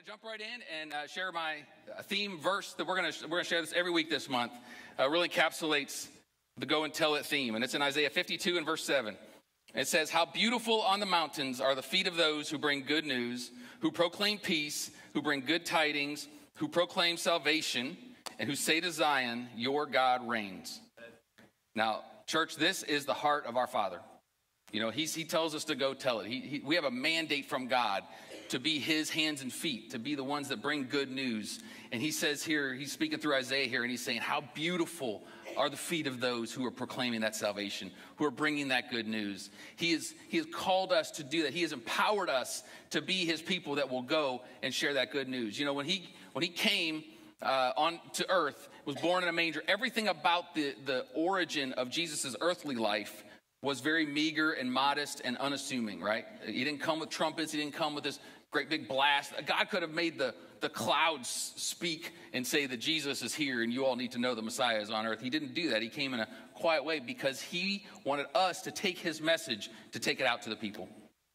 to jump right in and uh, share my uh, theme verse that we're going to we're going to share this every week this month. Uh, really encapsulates the go and tell it theme, and it's in Isaiah 52 and verse 7. It says, "How beautiful on the mountains are the feet of those who bring good news, who proclaim peace, who bring good tidings, who proclaim salvation, and who say to Zion, Your God reigns." Now, church, this is the heart of our Father. You know, he tells us to go tell it. He, he, we have a mandate from God to be his hands and feet, to be the ones that bring good news. And he says here, he's speaking through Isaiah here, and he's saying, How beautiful are the feet of those who are proclaiming that salvation, who are bringing that good news. He, is, he has called us to do that. He has empowered us to be his people that will go and share that good news. You know, when he, when he came, uh, on to earth was born in a manger everything about the, the origin of jesus' earthly life was very meager and modest and unassuming, right? He didn't come with trumpets, he didn't come with this great big blast. God could have made the, the clouds speak and say that Jesus is here and you all need to know the Messiah is on earth. He didn't do that. He came in a quiet way because he wanted us to take his message, to take it out to the people,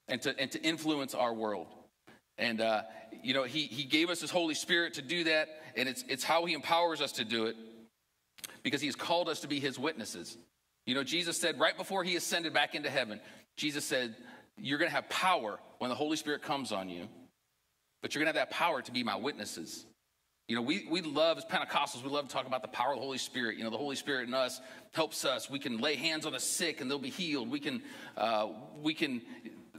and to, and to influence our world. And, uh, you know, he, he gave us his Holy Spirit to do that, and it's, it's how he empowers us to do it because he has called us to be his witnesses. You know, Jesus said right before he ascended back into heaven, Jesus said, You're going to have power when the Holy Spirit comes on you, but you're going to have that power to be my witnesses. You know, we, we love, as Pentecostals, we love to talk about the power of the Holy Spirit. You know, the Holy Spirit in us helps us. We can lay hands on the sick and they'll be healed. We can, uh, we can,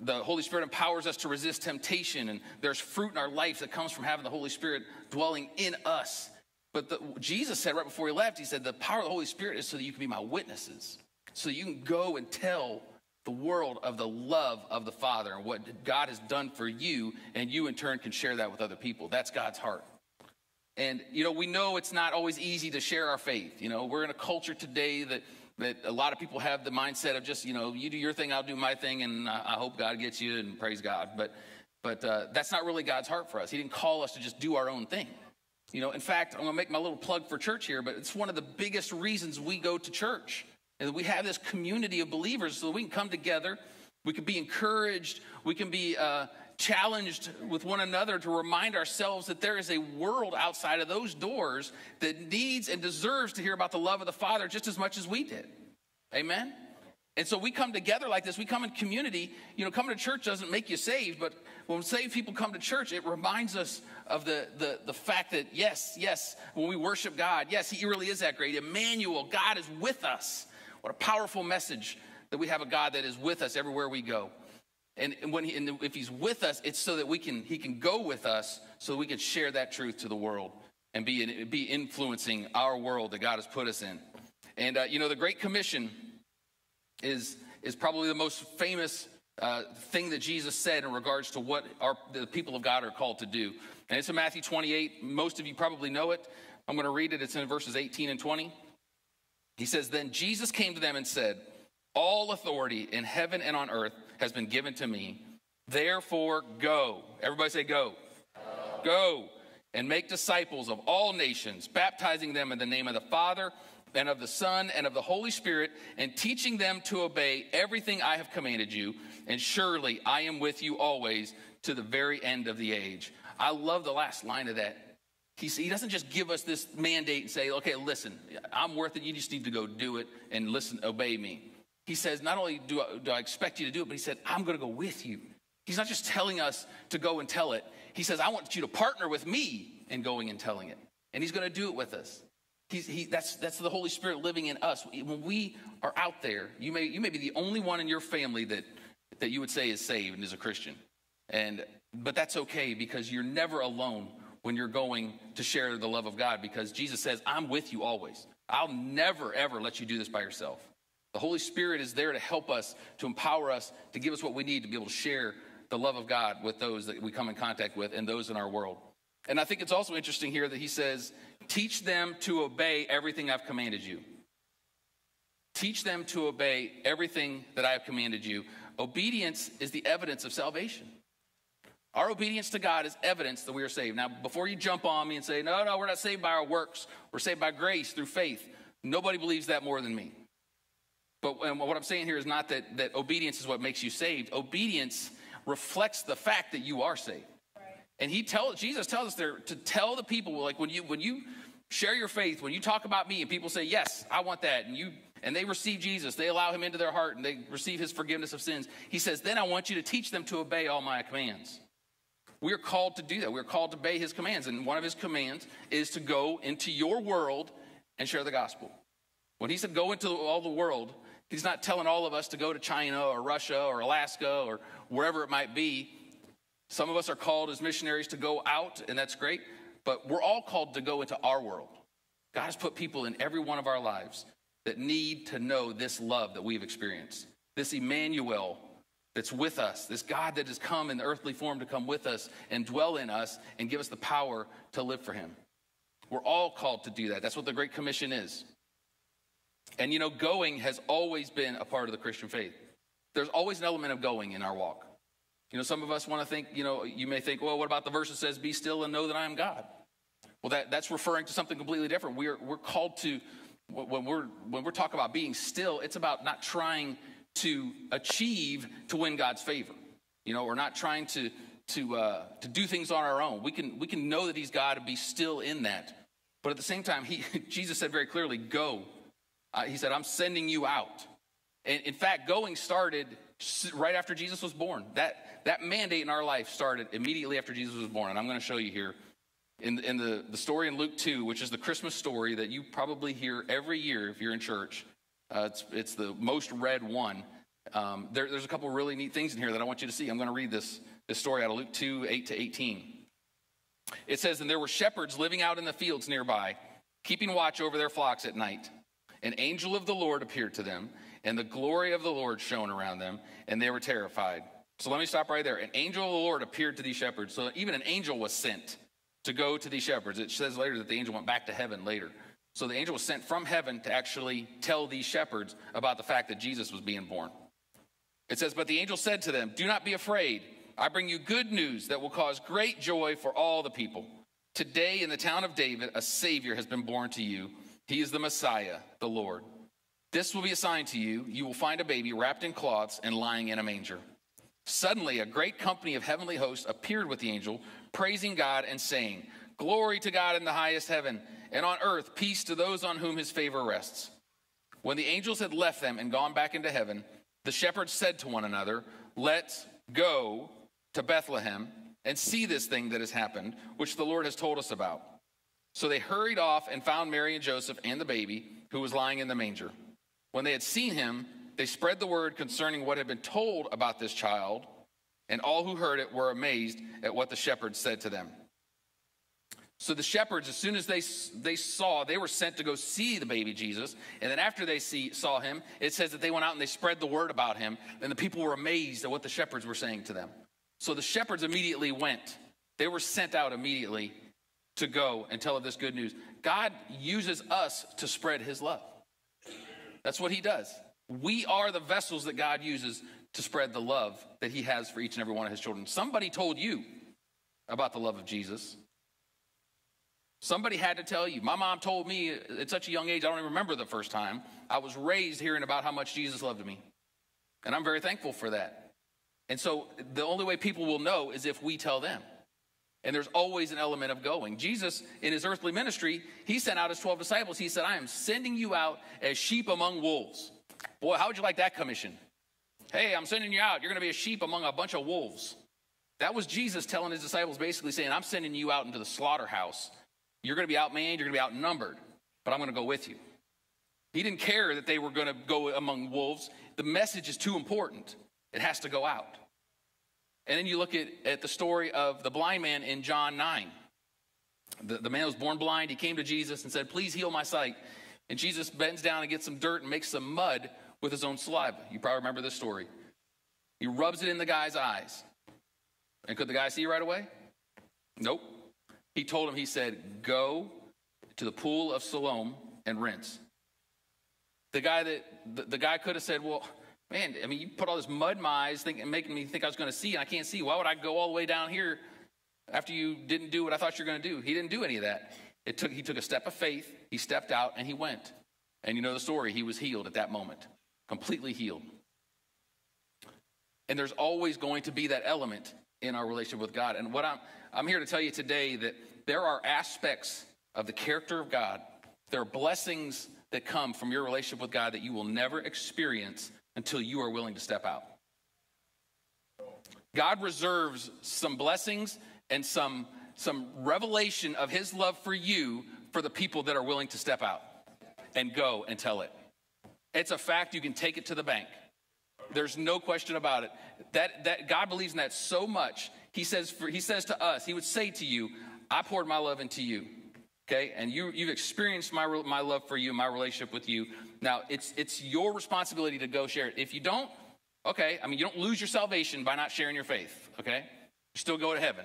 the Holy Spirit empowers us to resist temptation. And there's fruit in our life that comes from having the Holy Spirit dwelling in us. But the, Jesus said right before he left, he said, The power of the Holy Spirit is so that you can be my witnesses, so you can go and tell the world of the love of the Father and what God has done for you, and you in turn can share that with other people. That's God's heart. And, you know, we know it's not always easy to share our faith. You know, we're in a culture today that, that a lot of people have the mindset of just, you know, you do your thing, I'll do my thing, and I, hope God gets you and praise God. But, but uh, that's not really God's heart for us. He didn't call us to just do our own thing. You know, in fact, I'm going to make my little plug for church here, but it's one of the biggest reasons we go to church. And we have this community of believers so we can come together, we can be encouraged, we can be uh, challenged with one another to remind ourselves that there is a world outside of those doors that needs and deserves to hear about the love of the Father just as much as we did. Amen? And so we come together like this. We come in community. You know, coming to church doesn't make you saved, but when saved people come to church, it reminds us of the, the, the fact that, yes, yes, when we worship God, yes, He really is that great. Emmanuel, God is with us. What a powerful message that we have a God that is with us everywhere we go. And, when he, and if He's with us, it's so that we can, He can go with us so we can share that truth to the world and be, be influencing our world that God has put us in. And, uh, you know, the Great Commission is, is probably the most famous uh, thing that Jesus said in regards to what our, the people of God are called to do. And it's in Matthew 28. Most of you probably know it. I'm going to read it. It's in verses 18 and 20. He says, Then Jesus came to them and said, All authority in heaven and on earth has been given to me. Therefore, go. Everybody say, Go. Go. go and make disciples of all nations, baptizing them in the name of the Father and of the Son and of the Holy Spirit, and teaching them to obey everything I have commanded you. And surely I am with you always to the very end of the age. I love the last line of that. He, he doesn't just give us this mandate and say, okay, listen, I'm worth it. You just need to go do it and listen, obey me. He says, not only do I, do I expect you to do it, but he said, I'm going to go with you. He's not just telling us to go and tell it. He says, I want you to partner with me in going and telling it. And he's going to do it with us. He's, he, that's, that's the Holy Spirit living in us. When we are out there, you may, you may be the only one in your family that, that you would say is saved and is a Christian. And, but that's okay because you're never alone when you're going to share the love of God because Jesus says, I'm with you always. I'll never, ever let you do this by yourself. The Holy Spirit is there to help us, to empower us, to give us what we need to be able to share the love of God with those that we come in contact with and those in our world. And I think it's also interesting here that he says, Teach them to obey everything I've commanded you. Teach them to obey everything that I have commanded you. Obedience is the evidence of salvation. Our obedience to God is evidence that we are saved. Now, before you jump on me and say, no, no, we're not saved by our works, we're saved by grace through faith, nobody believes that more than me. But what I'm saying here is not that, that obedience is what makes you saved. Obedience reflects the fact that you are saved. And he tell Jesus tells us there to tell the people like when you when you share your faith, when you talk about me and people say, "Yes, I want that." And you and they receive Jesus, they allow him into their heart and they receive his forgiveness of sins. He says, "Then I want you to teach them to obey all my commands." We're called to do that. We're called to obey his commands. And one of his commands is to go into your world and share the gospel. When he said go into all the world, he's not telling all of us to go to China or Russia or Alaska or wherever it might be. Some of us are called as missionaries to go out, and that's great, but we're all called to go into our world. God has put people in every one of our lives that need to know this love that we've experienced, this Emmanuel that's with us, this God that has come in the earthly form to come with us and dwell in us and give us the power to live for Him. We're all called to do that. That's what the Great Commission is. And you know, going has always been a part of the Christian faith. There's always an element of going in our walk. You know, some of us want to think, you know, you may think, well, what about the verse that says, be still and know that I am God? Well, that, that's referring to something completely different. We're, we're called to, when we're, when we're talking about being still, it's about not trying to achieve to win God's favor. You know, we're not trying to, to, uh, to do things on our own. We can, we can know that He's God and be still in that. But at the same time, he, Jesus said very clearly, go. Uh, he said, I'm sending you out. And in fact, going started right after Jesus was born. That, that mandate in our life started immediately after Jesus was born. And I'm going to show you here in, in the, the story in Luke 2, which is the Christmas story that you probably hear every year if you're in church. Uh, it's, it's the most read one. Um, there, there's a couple really neat things in here that I want you to see. I'm going to read this, this story out of Luke 2 8 to 18. It says, And there were shepherds living out in the fields nearby, keeping watch over their flocks at night. An angel of the Lord appeared to them, and the glory of the Lord shone around them, and they were terrified. So let me stop right there. An angel of the Lord appeared to these shepherds. So even an angel was sent to go to these shepherds. It says later that the angel went back to heaven later. So the angel was sent from heaven to actually tell these shepherds about the fact that Jesus was being born. It says, But the angel said to them, Do not be afraid. I bring you good news that will cause great joy for all the people. Today in the town of David, a Savior has been born to you. He is the Messiah, the Lord. This will be a sign to you. You will find a baby wrapped in cloths and lying in a manger. Suddenly, a great company of heavenly hosts appeared with the angel, praising God and saying, Glory to God in the highest heaven, and on earth peace to those on whom his favor rests. When the angels had left them and gone back into heaven, the shepherds said to one another, Let's go to Bethlehem and see this thing that has happened, which the Lord has told us about. So they hurried off and found Mary and Joseph and the baby, who was lying in the manger. When they had seen him, they spread the word concerning what had been told about this child, and all who heard it were amazed at what the shepherds said to them. So the shepherds, as soon as they, they saw, they were sent to go see the baby Jesus. And then after they see, saw him, it says that they went out and they spread the word about him. And the people were amazed at what the shepherds were saying to them. So the shepherds immediately went. They were sent out immediately to go and tell of this good news. God uses us to spread his love. That's what he does. We are the vessels that God uses to spread the love that he has for each and every one of his children. Somebody told you about the love of Jesus. Somebody had to tell you. My mom told me at such a young age, I don't even remember the first time. I was raised hearing about how much Jesus loved me. And I'm very thankful for that. And so the only way people will know is if we tell them. And there's always an element of going. Jesus, in his earthly ministry, he sent out his 12 disciples. He said, I am sending you out as sheep among wolves. Boy, how would you like that commission? Hey, I'm sending you out. You're going to be a sheep among a bunch of wolves. That was Jesus telling his disciples, basically saying, I'm sending you out into the slaughterhouse you're going to be outmanned, you're going to be outnumbered, but I'm going to go with you. He didn't care that they were going to go among wolves. The message is too important, it has to go out. And then you look at, at the story of the blind man in John 9. The, the man was born blind. He came to Jesus and said, Please heal my sight. And Jesus bends down and gets some dirt and makes some mud with his own saliva. You probably remember this story. He rubs it in the guy's eyes. And could the guy see right away? Nope. He told him, he said, go to the pool of Siloam and rinse. The guy that the, the guy could have said, well, man, I mean, you put all this mud in my eyes, thinking, making me think I was going to see, and I can't see. Why would I go all the way down here after you didn't do what I thought you were going to do? He didn't do any of that. It took, he took a step of faith, he stepped out, and he went. And you know the story. He was healed at that moment, completely healed. And there's always going to be that element in our relationship with God. And what I'm, I'm here to tell you today that there are aspects of the character of God, there are blessings that come from your relationship with God that you will never experience until you are willing to step out. God reserves some blessings and some, some revelation of his love for you for the people that are willing to step out and go and tell it. It's a fact. You can take it to the bank. There's no question about it. That, that God believes in that so much. He says, for, he says to us, He would say to you, I poured my love into you. Okay, and you, you've experienced my, my love for you, my relationship with you. Now, it's, it's your responsibility to go share it. If you don't, okay, I mean, you don't lose your salvation by not sharing your faith, okay? You still go to heaven.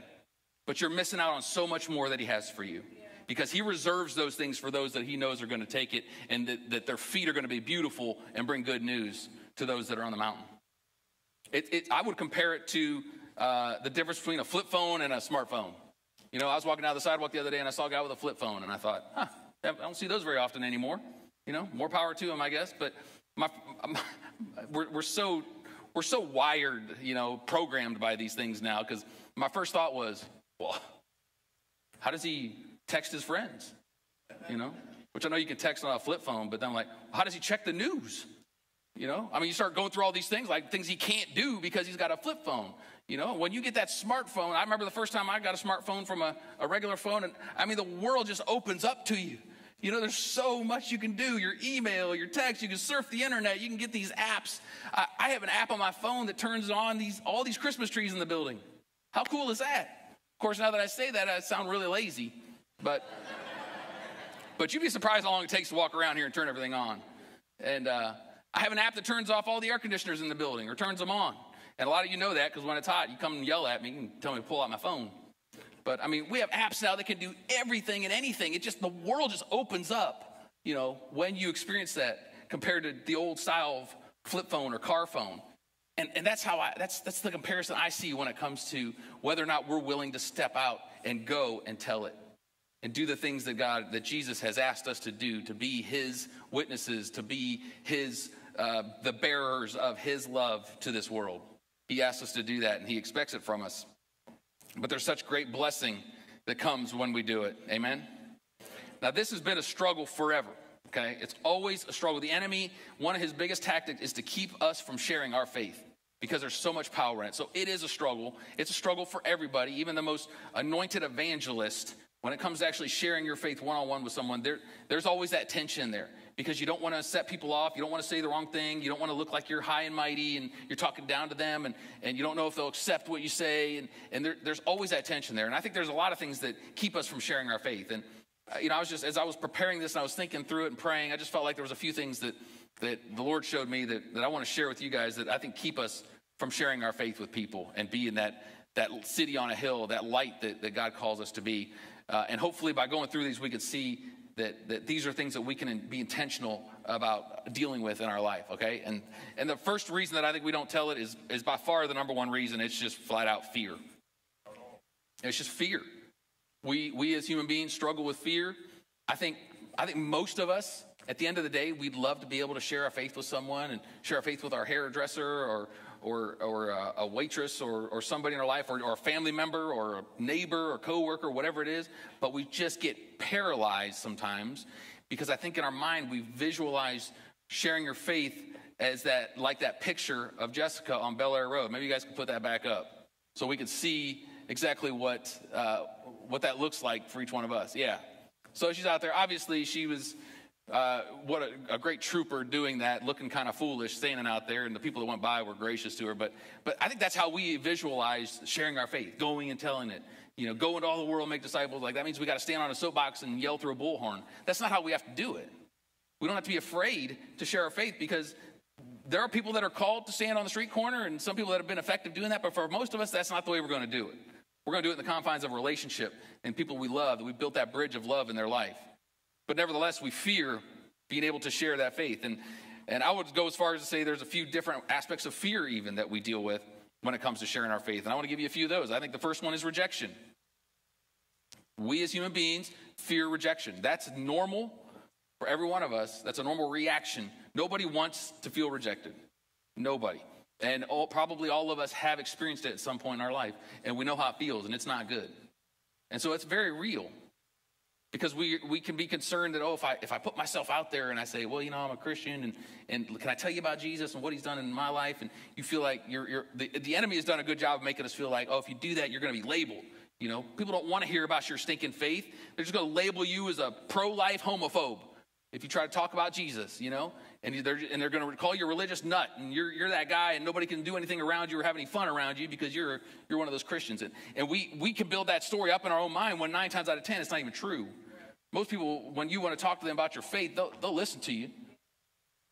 But you're missing out on so much more that He has for you because he reserves those things for those that he knows are going to take it and that, that their feet are going to be beautiful and bring good news to those that are on the mountain. It, it, I would compare it to uh, the difference between a flip phone and a smartphone. You know, I was walking down the sidewalk the other day and I saw a guy with a flip phone and I thought, huh, I don't see those very often anymore. You know, more power to him, I guess. But my, my, we're, we're so we're so wired, you know, programmed by these things now. Because my first thought was, well, how does he text his friends, you know, which I know you can text on a flip phone, but then I'm like, how does he check the news? You know, I mean, you start going through all these things, like things he can't do because he's got a flip phone. You know, when you get that smartphone, I remember the first time I got a smartphone from a, a regular phone, and I mean, the world just opens up to you. You know, there's so much you can do your email, your text, you can surf the internet, you can get these apps. I, I have an app on my phone that turns on these all these Christmas trees in the building. How cool is that? Of course, now that I say that, I sound really lazy. But, but you'd be surprised how long it takes to walk around here and turn everything on. And uh, I have an app that turns off all the air conditioners in the building or turns them on. And a lot of you know that because when it's hot, you come and yell at me and tell me to pull out my phone. But I mean, we have apps now that can do everything and anything. It just, the world just opens up, you know, when you experience that compared to the old style of flip phone or car phone. And, and that's how I, that's, that's the comparison I see when it comes to whether or not we're willing to step out and go and tell it and do the things that God, that Jesus has asked us to do, to be His witnesses, to be His, uh, the bearers of His love to this world. He asks us to do that, and He expects it from us. But there's such great blessing that comes when we do it. Amen. Now, this has been a struggle forever. Okay, it's always a struggle. The enemy, one of his biggest tactics is to keep us from sharing our faith because there's so much power in it. So it is a struggle. It's a struggle for everybody, even the most anointed evangelist when it comes to actually sharing your faith one on one with someone, there, there's always that tension there because you don't want to set people off. You don't want to say the wrong thing. You don't want to look like you're high and mighty and you're talking down to them and, and you don't know if they'll accept what you say. And, and there, there's always that tension there. And I think there's a lot of things that keep us from sharing our faith. And, uh, you know, I was just, as I was preparing this and I was thinking through it and praying, I just felt like there was a few things that, that the Lord showed me that, that I want to share with you guys that I think keep us from sharing our faith with people and being that, that city on a hill, that light that, that God calls us to be. Uh, and hopefully, by going through these, we can see that, that these are things that we can be intentional about dealing with in our life, okay? And, and the first reason that I think we don't tell it is, is by far the number one reason. It's just flat out fear. It's just fear. We, we as human beings struggle with fear. I think, I think most of us, at the end of the day, we'd love to be able to share our faith with someone and share our faith with our hairdresser or, or, or a, a waitress or, or somebody in our life or, or a family member or a neighbor or coworker, whatever it is, but we just get paralyzed sometimes because I think in our mind we visualize sharing your faith as that, like that picture of Jessica on Bel Air Road. Maybe you guys can put that back up so we can see exactly what, uh, what that looks like for each one of us. Yeah. So she's out there. Obviously, she was uh, what a, a, great trooper doing that, looking kind of foolish, standing out there, and the people that went by were gracious to her. But, but I think that's how we visualize sharing our faith, going and telling it. You know, go into all the world, make disciples. Like that means we got to stand on a soapbox and yell through a bullhorn. That's not how we have to do it. We don't have to be afraid to share our faith because there are people that are called to stand on the street corner, and some people that have been effective doing that. But for most of us, that's not the way we're going to do it. We're going to do it in the confines of a relationship and people we love. That we built that bridge of love in their life. But nevertheless, we fear being able to share that faith. And, and I would go as far as to say there's a few different aspects of fear, even that we deal with when it comes to sharing our faith. And I want to give you a few of those. I think the first one is rejection. We as human beings fear rejection. That's normal for every one of us. That's a normal reaction. Nobody wants to feel rejected. Nobody. And all, probably all of us have experienced it at some point in our life. And we know how it feels, and it's not good. And so it's very real because we, we can be concerned that, oh, if I, if I put myself out there and I say, well, you know, I'm a Christian and, and can I tell you about Jesus and what he's done in my life? And you feel like you're, you're the, the enemy has done a good job of making us feel like, oh, if you do that, you're going to be labeled. You know, people don't want to hear about your stinking faith. They're just going to label you as a pro life homophobe if you try to talk about Jesus, you know, and they're, and they're going to call you a religious nut, and you're, you're that guy, and nobody can do anything around you or have any fun around you because you're, you're one of those Christians. And, and we, we can build that story up in our own mind when nine times out of ten it's not even true. Most people, when you want to talk to them about your faith, they'll, they'll listen to you.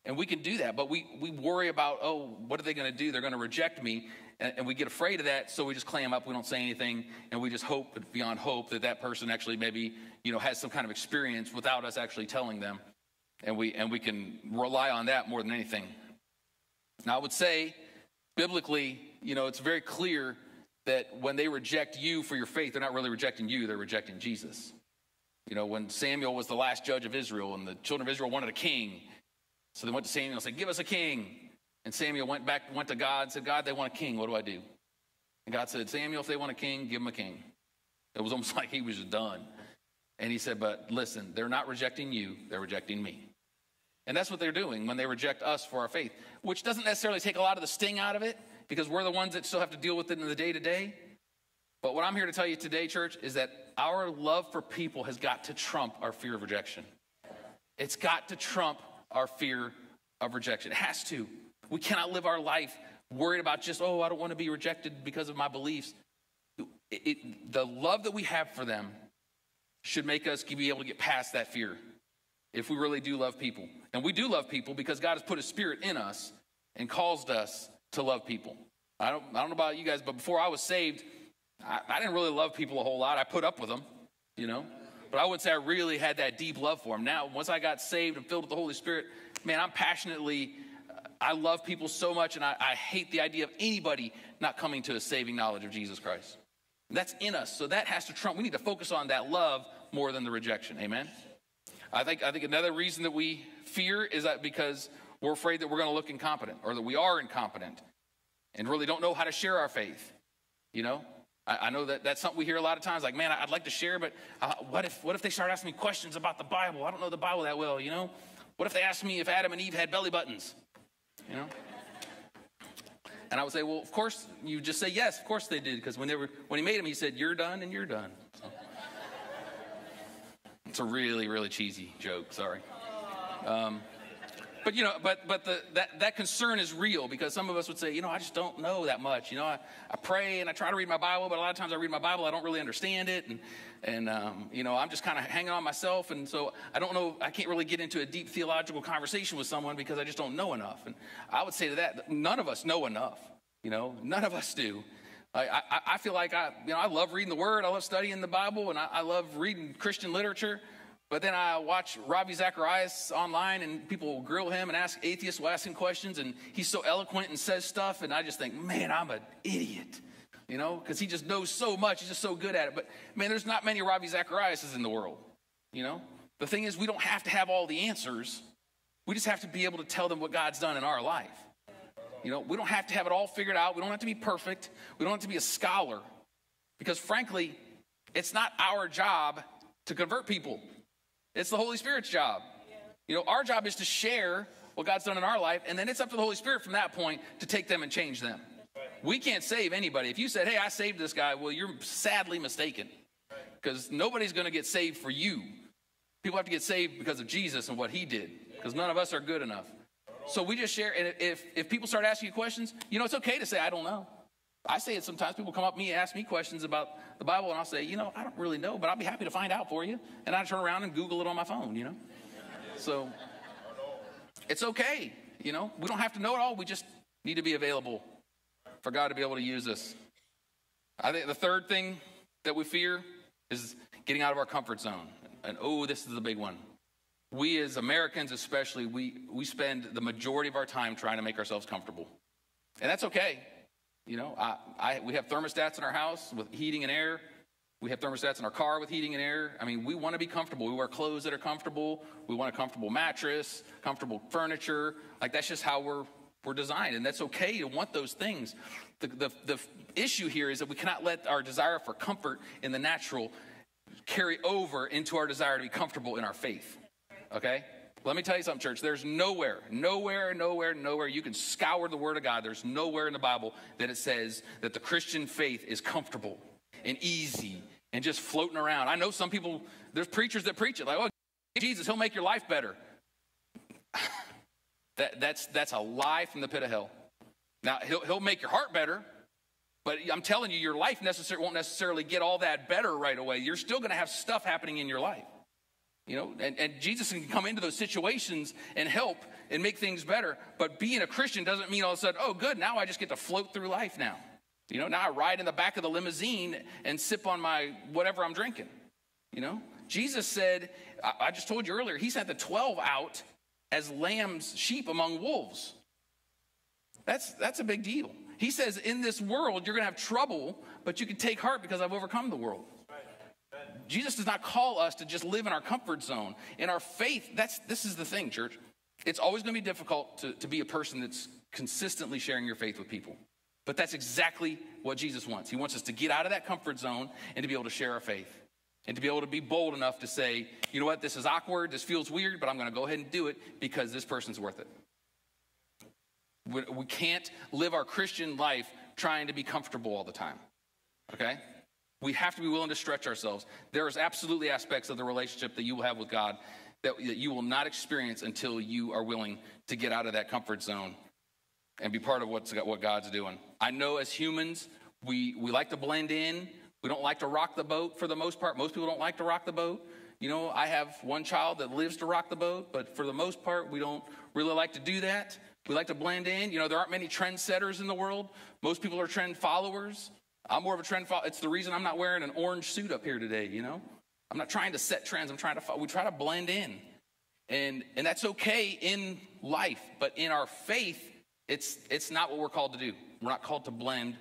And we can do that, but we, we worry about, oh, what are they going to do? They're going to reject me. And, and, we get afraid of that, so we just clam up, we don't say anything, and we just hope beyond hope that that person actually maybe, you know, has some kind of experience without us actually telling them. And we, and we can rely on that more than anything. Now, I would say, biblically, you know, it's very clear that when they reject you for your faith, they're not really rejecting you, they're rejecting Jesus. You know, when Samuel was the last judge of Israel and the children of Israel wanted a king, so they went to Samuel and said, Give us a king. And Samuel went back, went to God and said, God, they want a king. What do I do? And God said, Samuel, if they want a king, give them a king. It was almost like he was done. And he said, But listen, they're not rejecting you, they're rejecting me. And that's what they're doing when they reject us for our faith, which doesn't necessarily take a lot of the sting out of it because we're the ones that still have to deal with it in the day to day. But what I'm here to tell you today, church, is that our love for people has got to trump our fear of rejection. It's got to trump our fear of rejection. It has to. We cannot live our life worried about just, oh, I don't want to be rejected because of my beliefs. It, it, the love that we have for them should make us be able to get past that fear if we really do love people. And we do love people because God has put a spirit in us and caused us to love people. I don't, I don't know about you guys, but before I was saved, I, I didn't really love people a whole lot. I put up with them, you know. But I wouldn't say I really had that deep love for them. Now, once I got saved and filled with the Holy Spirit, man, I'm passionately, uh, I love people so much, and I, I hate the idea of anybody not coming to a saving knowledge of Jesus Christ. That's in us. So that has to trump. We need to focus on that love more than the rejection. Amen. I think, I think another reason that we fear is that because we're afraid that we're going to look incompetent or that we are incompetent and really don't know how to share our faith. You know, I, I know that that's something we hear a lot of times. Like, man, I'd like to share, but uh, what if what if they start asking me questions about the Bible? I don't know the Bible that well. You know, what if they ask me if Adam and Eve had belly buttons? You know. And I would say, well, of course, you just say yes. Of course they did, because when they were when he made them, he said, "You're done and you're done." So. It's a really, really cheesy joke. Sorry. Um, but you know, but but the, that that concern is real because some of us would say, you know, I just don't know that much. You know, I, I pray and I try to read my Bible, but a lot of times I read my Bible, I don't really understand it, and and um, you know, I'm just kind of hanging on myself, and so I don't know. I can't really get into a deep theological conversation with someone because I just don't know enough. And I would say to that, none of us know enough. You know, none of us do. I, I, I, feel like I, you know, I love reading the Word. I love studying the Bible, and I, I love reading Christian literature. But then I watch Ravi Zacharias online, and people grill him and ask atheists will ask him questions, and he's so eloquent and says stuff, and I just think, man, I'm an idiot, you know, because he just knows so much. He's just so good at it. But man, there's not many Ravi Zachariases in the world, you know. The thing is, we don't have to have all the answers. We just have to be able to tell them what God's done in our life. You know, we don't have to have it all figured out. We don't have to be perfect. We don't have to be a scholar. Because frankly, it's not our job to convert people, it's the Holy Spirit's job. You know, our job is to share what God's done in our life, and then it's up to the Holy Spirit from that point to take them and change them. We can't save anybody. If you said, hey, I saved this guy, well, you're sadly mistaken because nobody's going to get saved for you. People have to get saved because of Jesus and what he did because none of us are good enough. So we just share. And if, if people start asking you questions, you know, it's okay to say, I don't know. I say it sometimes. People come up to me and ask me questions about the Bible, and I'll say, you know, I don't really know, but I'll be happy to find out for you. And I turn around and Google it on my phone, you know? So it's okay, you know? We don't have to know it all. We just need to be available for God to be able to use us. I think the third thing that we fear is getting out of our comfort zone. And oh, this is the big one we as Americans, especially, we, we spend the majority of our time trying to make ourselves comfortable. And that's okay. You know, I, I, we have thermostats in our house with heating and air. We have thermostats in our car with heating and air. I mean, we want to be comfortable. We wear clothes that are comfortable. We want a comfortable mattress, comfortable furniture. Like, that's just how we're, we're designed. And that's okay to want those things. The, the, the issue here is that we cannot let our desire for comfort in the natural carry over into our desire to be comfortable in our faith. Okay? Let me tell you something, church. There's nowhere, nowhere, nowhere, nowhere you can scour the Word of God. There's nowhere in the Bible that it says that the Christian faith is comfortable and easy and just floating around. I know some people, there's preachers that preach it like, oh, Jesus, He'll make your life better. that, that's, that's a lie from the pit of hell. Now, He'll, he'll make your heart better, but I'm telling you, your life necessar- won't necessarily get all that better right away. You're still going to have stuff happening in your life. You know, and, and Jesus can come into those situations and help and make things better. But being a Christian doesn't mean all of a sudden, oh, good, now I just get to float through life now. You know, now I ride in the back of the limousine and sip on my whatever I'm drinking. You know, Jesus said, I, I just told you earlier, he sent the 12 out as lambs, sheep among wolves. That's, that's a big deal. He says, in this world, you're going to have trouble, but you can take heart because I've overcome the world. Jesus does not call us to just live in our comfort zone. In our faith, that's this is the thing, church. It's always going to be difficult to, to be a person that's consistently sharing your faith with people. But that's exactly what Jesus wants. He wants us to get out of that comfort zone and to be able to share our faith. And to be able to be bold enough to say, you know what, this is awkward, this feels weird, but I'm going to go ahead and do it because this person's worth it. We, we can't live our Christian life trying to be comfortable all the time. Okay? We have to be willing to stretch ourselves. There is absolutely aspects of the relationship that you will have with God that, that you will not experience until you are willing to get out of that comfort zone and be part of what's, what God's doing. I know as humans, we, we like to blend in. We don't like to rock the boat for the most part. Most people don't like to rock the boat. You know, I have one child that lives to rock the boat, but for the most part, we don't really like to do that. We like to blend in. You know, there aren't many trendsetters in the world. Most people are trend followers. I'm more of a trend follower. It's the reason I'm not wearing an orange suit up here today, you know? I'm not trying to set trends. I'm trying to, we try to blend in. And, and that's okay in life, but in our faith, it's, it's not what we're called to do. We're not called to blend.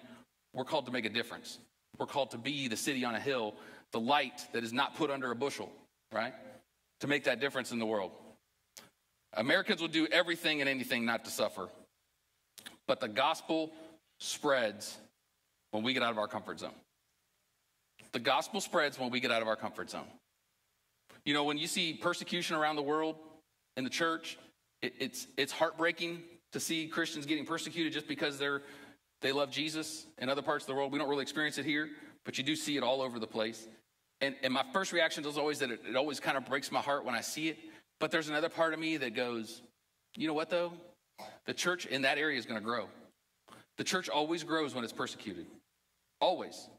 We're called to make a difference. We're called to be the city on a hill, the light that is not put under a bushel, right? To make that difference in the world. Americans will do everything and anything not to suffer. But the gospel spreads when we get out of our comfort zone. The gospel spreads when we get out of our comfort zone. You know, when you see persecution around the world in the church, it, it's, it's heartbreaking to see Christians getting persecuted just because they're, they love Jesus in other parts of the world. We don't really experience it here, but you do see it all over the place. And, and my first reaction is always that it, it always kind of breaks my heart when I see it. But there's another part of me that goes, you know what, though? The church in that area is going to grow. The church always grows when it's persecuted. Always.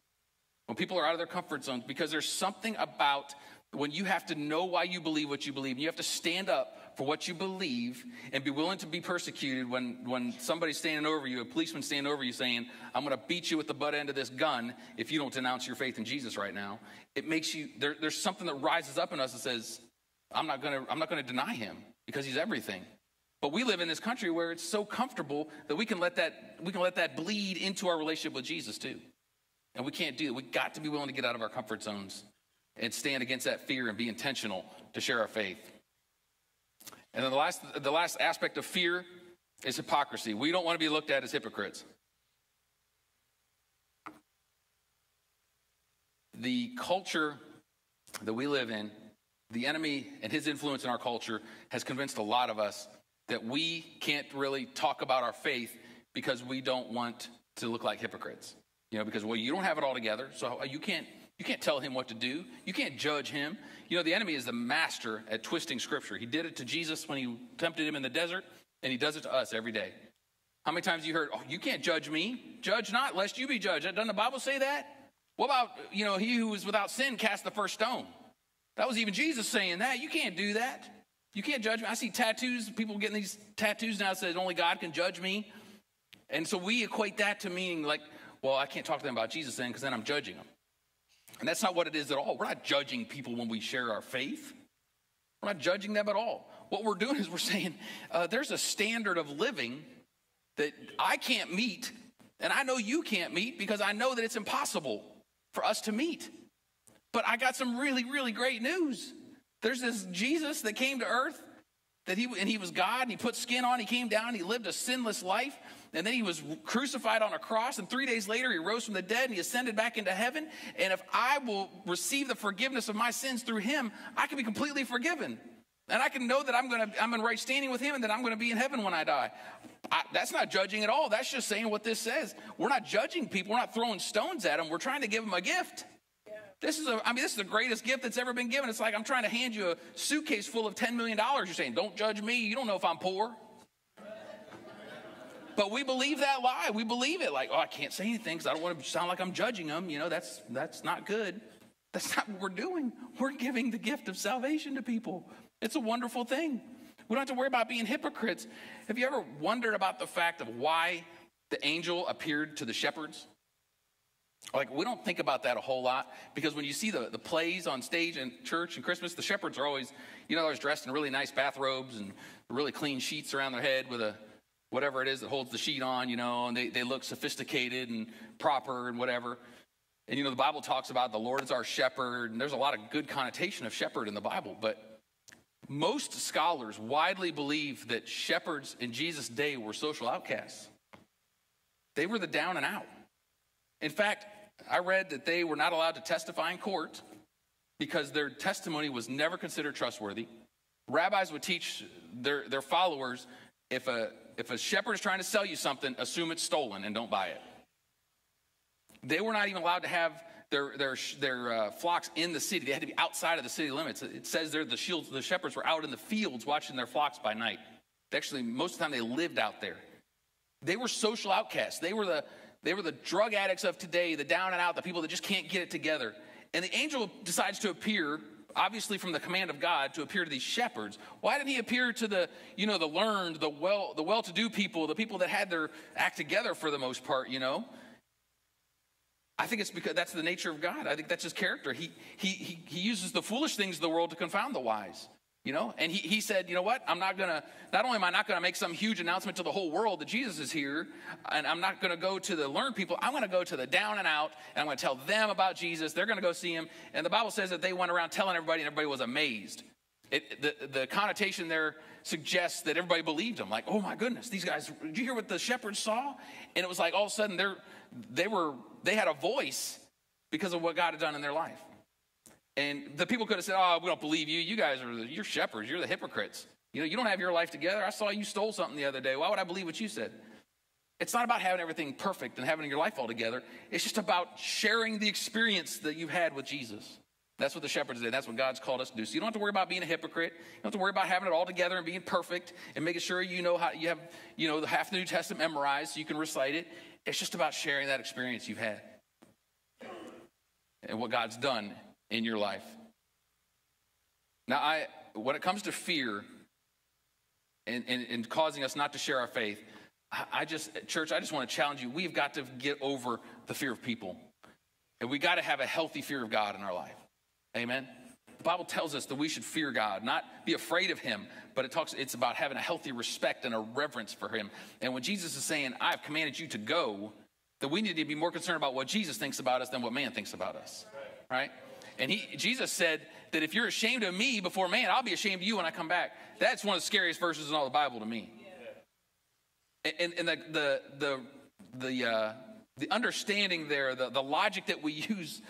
When people are out of their comfort zones, because there's something about when you have to know why you believe what you believe, and you have to stand up for what you believe and be willing to be persecuted when, when somebody's standing over you, a policeman standing over you saying, I'm going to beat you with the butt end of this gun if you don't denounce your faith in Jesus right now. It makes you, there, there's something that rises up in us that says, I'm not going to, I'm not going to deny him because he's everything. But we live in this country where it's so comfortable that we can let that, we can let that bleed into our relationship with Jesus too. And we can't do it. We got to be willing to get out of our comfort zones and stand against that fear and be intentional to share our faith. And then the last, the last aspect of fear is hypocrisy. We don't want to be looked at as hypocrites. The culture that we live in, the enemy and his influence in our culture has convinced a lot of us that we can't really talk about our faith because we don't want to look like hypocrites. You know, because well, you don't have it all together, so you can't you can't tell him what to do. You can't judge him. You know, the enemy is the master at twisting scripture. He did it to Jesus when he tempted him in the desert, and he does it to us every day. How many times you heard, "Oh, you can't judge me. Judge not, lest you be judged." Doesn't the Bible say that? What about you know, he who is without sin cast the first stone? That was even Jesus saying that. You can't do that. You can't judge me. I see tattoos, people getting these tattoos now that says only God can judge me. And so we equate that to meaning like well, I can't talk to them about Jesus then because then I'm judging them. And that's not what it is at all. We're not judging people when we share our faith. We're not judging them at all. What we're doing is we're saying uh, there's a standard of living that I can't meet, and I know you can't meet because I know that it's impossible for us to meet. But I got some really, really great news. There's this Jesus that came to earth that he and he was God and he put skin on, he came down, he lived a sinless life, and then he was crucified on a cross, and three days later he rose from the dead and he ascended back into heaven. And if I will receive the forgiveness of my sins through him, I can be completely forgiven. And I can know that I'm to I'm in right standing with him and that I'm to be in heaven when I die. I, that's not judging at all. That's just saying what this says. We're not judging people. We're not throwing stones at them. We're trying to give them a gift. This is a, I mean, this is the greatest gift that's ever been given. It's like I'm trying to hand you a suitcase full of $10 million. You're saying, don't judge me. You don't know if I'm poor. But we believe that lie. We believe it. Like, oh, I can't say anything because I don't want to sound like I'm judging them. You know, that's that's not good. That's not what we're doing. We're giving the gift of salvation to people. It's a wonderful thing. We don't have to worry about being hypocrites. Have you ever wondered about the fact of why the angel appeared to the shepherds? Like, we don't think about that a whole lot because when you see the, the plays on stage in church and Christmas, the shepherds are always, you know, they're dressed in really nice bathrobes and really clean sheets around their head with a whatever it is that holds the sheet on, you know, and they, they look sophisticated and proper and whatever. And, you know, the Bible talks about the Lord is our shepherd, and there's a lot of good connotation of shepherd in the Bible, but most scholars widely believe that shepherds in Jesus' day were social outcasts. They were the down and out. In fact, I read that they were not allowed to testify in court because their testimony was never considered trustworthy. Rabbis would teach their, their followers if a, if a shepherd is trying to sell you something, assume it's stolen and don't buy it. They were not even allowed to have their, their, their uh, flocks in the city. They had to be outside of the city limits. It says there the, shields, the shepherds were out in the fields watching their flocks by night. Actually, most of the time they lived out there. They were social outcasts. They were the, they were the drug addicts of today, the down and out, the people that just can't get it together. And the angel decides to appear, obviously from the command of God, to appear to these shepherds. Why didn't he appear to the, you know, the learned, the well, the well-to-do people, the people that had their act together for the most part, you know? I think it's because that's the nature of God. I think that's his character. He, he, he, he uses the foolish things of the world to confound the wise. You know, and he, he said, you know what? I'm not going to, not only am I not going to make some huge announcement to the whole world that Jesus is here, and I'm not going to go to the learned people, I'm going to go to the down and out, and I'm going to tell them about Jesus. They're going to go see him. And the Bible says that they went around telling everybody, and everybody was amazed. It, the, the connotation there suggests that everybody believed him. Like, oh my goodness, these guys, did you hear what the shepherds saw? And it was like all of a sudden they're, they were they had a voice because of what God had done in their life. And the people could have said, "Oh, we don't believe you. You guys are the, you're shepherds. You're the hypocrites. You know, you don't have your life together. I saw you stole something the other day. Why would I believe what you said?" It's not about having everything perfect and having your life all together. It's just about sharing the experience that you've had with Jesus. That's what the shepherds did. That's what God's called us to do. So you don't have to worry about being a hypocrite. You don't have to worry about having it all together and being perfect and making sure you know how you have, you know, the half the New Testament memorized so you can recite it. It's just about sharing that experience you've had and what God's done in your life. Now, I, when it comes to fear and, and, and causing us not to share our faith, I, I just, church, I just want to challenge you. We've got to get over the fear of people. And we got to have a healthy fear of God in our life. Amen. The Bible tells us that we should fear God, not be afraid of him, but it talks it's about having a healthy respect and a reverence for him. And when Jesus is saying, "I've commanded you to go," that we need to be more concerned about what Jesus thinks about us than what man thinks about us. Right? And he Jesus said that if you're ashamed of me before man, I'll be ashamed of you when I come back. That's one of the scariest verses in all the Bible to me. And, and the the the the uh, the understanding there, the, the logic that we use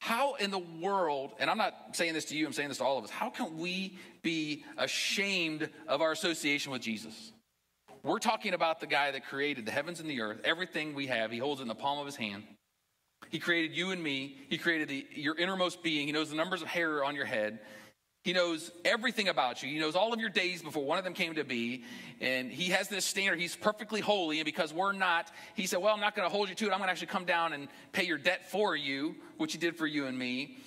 how in the world, and I'm not saying this to you, I'm saying this to all of us, how can we be ashamed of our association with Jesus? We're talking about the guy that created the heavens and the earth, everything we have, he holds in the palm of his hand. He created you and me. He created the, your innermost being. He knows the numbers of hair on your head. He knows everything about you. He knows all of your days before one of them came to be. And he has this standard. He's perfectly holy. And because we're not, he said, Well, I'm not going to hold you to it. I'm going to actually come down and pay your debt for you, which he did for you and me.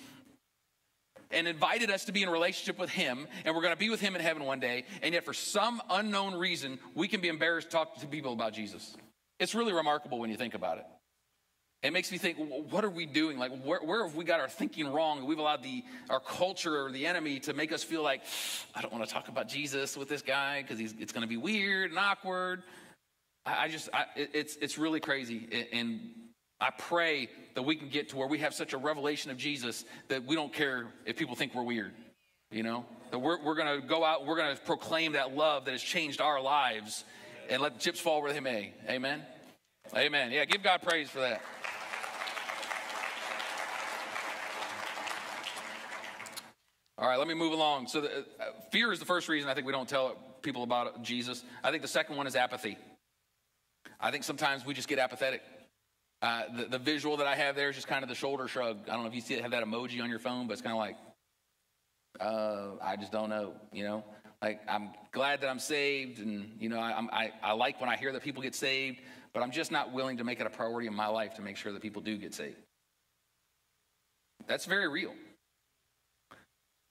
And invited us to be in relationship with him. And we're going to be with him in heaven one day. And yet, for some unknown reason, we can be embarrassed to talk to people about Jesus. It's really remarkable when you think about it. It makes me think, what are we doing? Like, where, where, have we got our thinking wrong? We've allowed the, our culture or the enemy to make us feel like, I don't want to talk about Jesus with this guy because he's it's going to be weird and awkward. I, I just, I, it's, it's really crazy. And I pray that we can get to where we have such a revelation of Jesus that we don't care if people think we're weird. You know, that we're, we're going to go out, we're going to proclaim that love that has changed our lives and let the chips fall where they may. Amen. Amen. Yeah, give God praise for that. All right, let me move along. So, the, uh, fear is the first reason I think we don't tell people about Jesus. I think the second one is apathy. I think sometimes we just get apathetic. Uh, the, the, visual that I have there is just kind of the shoulder shrug. I don't know if you see it, have that emoji on your phone, but it's kind of like, uh, I just don't know, you know? Like, I'm glad that I'm saved, and, you know, I, I, I like when I hear that people get saved, but I'm just not willing to make it a priority in my life to make sure that people do get saved. That's very real.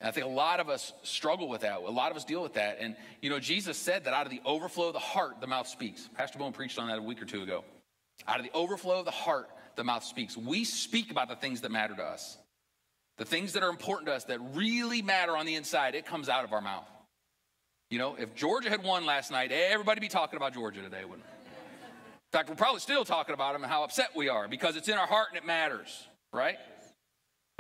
And I think a lot of us struggle with that. A lot of us deal with that. And, you know, Jesus said that out of the overflow of the heart, the mouth speaks. Pastor Bowen preached on that a week or two ago. Out of the overflow of the heart, the mouth speaks. We speak about the things that matter to us. The things that are important to us that really matter on the inside, it comes out of our mouth. You know, if Georgia had won last night, everybody be talking about Georgia today, wouldn't In fact, we're probably still talking about them and how upset we are because it's in our heart and it matters, right?